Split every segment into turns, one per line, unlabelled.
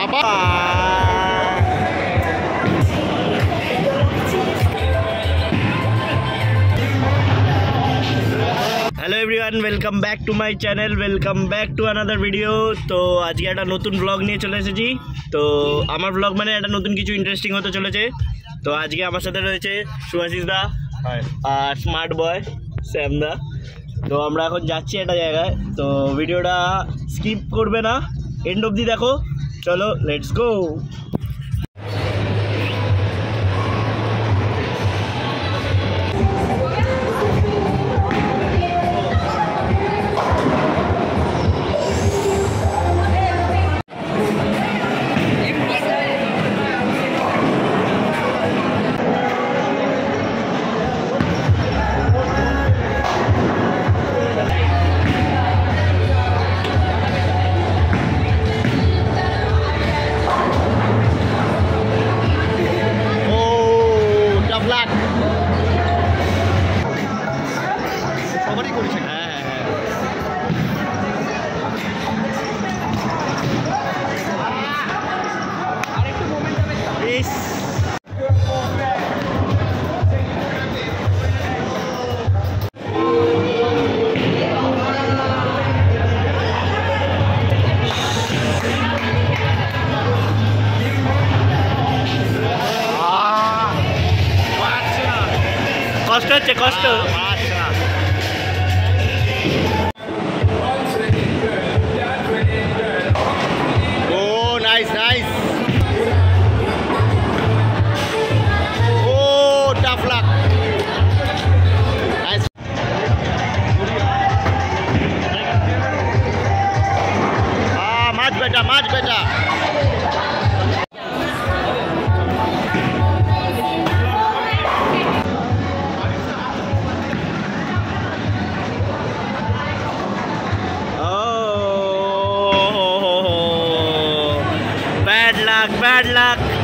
Hello everyone welcome back to my channel welcome back to another video তো আজকে একটা নতুন ব্লগ নিয়ে চলে এসেছি। তো আমার ব্লগ মানে একটা নতুন কিছু ইন্টারেস্টিং হতে চলেছে। তো আজকে আমার সাথে রয়েছে সুভাষিস দা আর স্মার্ট বয় শ্যাম দা। তো আমরা এখন যাচ্ছি একটা জায়গায়। তো ভিডিওটা স্কিপ করবে না। এন্ড অবধি দেখো। चलो लेट्स गो কষ্ট হচ্ছে কষ্ট bad luck, bad luck.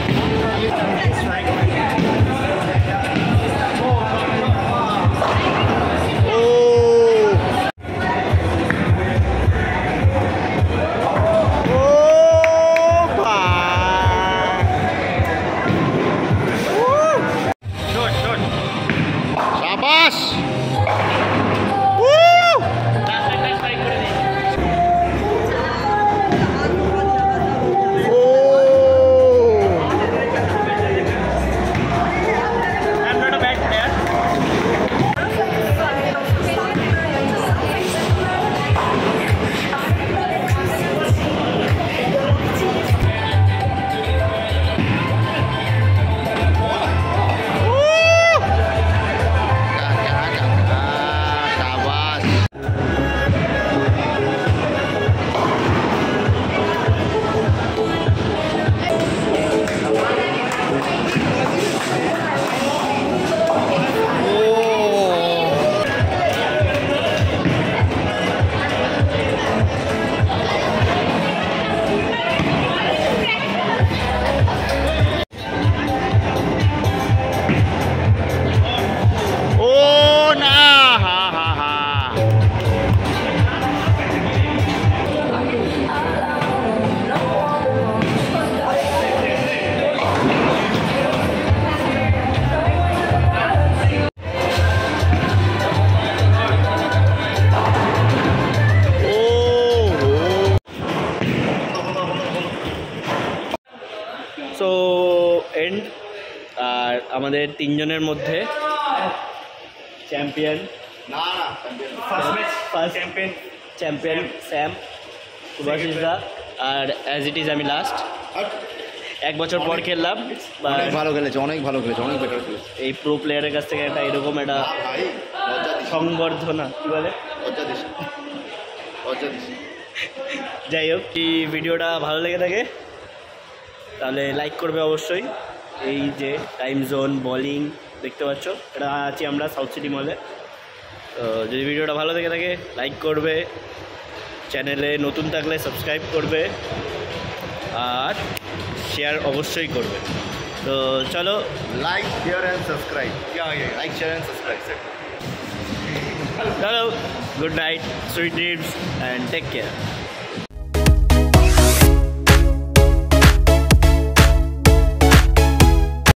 আমাদের তিনজনের মধ্যে চ্যাম্পিয়ন
না না
champion champion Sam Subhashis da R as it is আমি লাস্ট এক বছর পর খেললাম
অনেক ভালো খেলেছে অনেক ভালো খেলেছে অনেক বেটার খেলেছে।
এই প্রো প্লেয়ারের কাছ থেকে একটা এরকম একটা সংবর্ধনা কি বলে? যাই হোক এই ভিডিওটা ভালো লেগে থাকে তাহলে লাইক করবে অবশ্যই। এই যে টাইম জোন বলিং দেখতে পাচ্ছ? এটা আছি আমরা সাউথ সিটি মলে তো যদি ভিডিওটা ভালো লেগে থাকে লাইক করবে। চ্যানেলে নতুন থাকলে সাবস্ক্রাইব করবে। আর শেয়ার অবশ্যই করবে। তো চলো।
Like share and subscribe like share and subscribe
চলো good night sweet dreams and take care